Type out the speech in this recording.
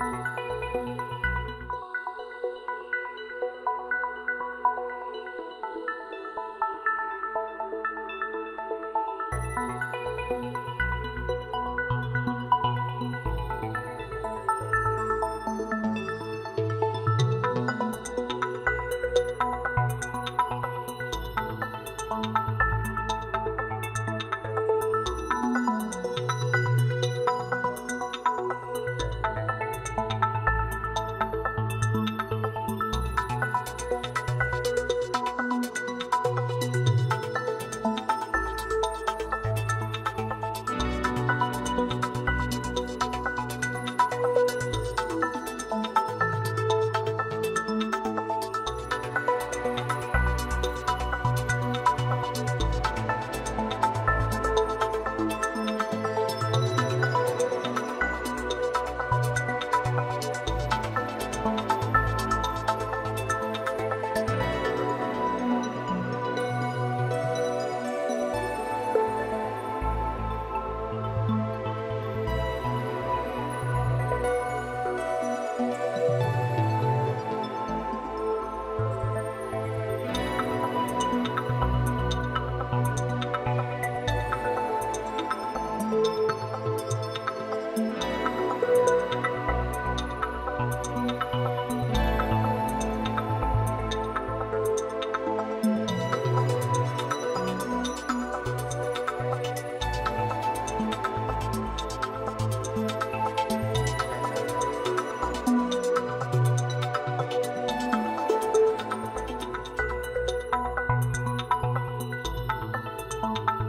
Thank you. Bye.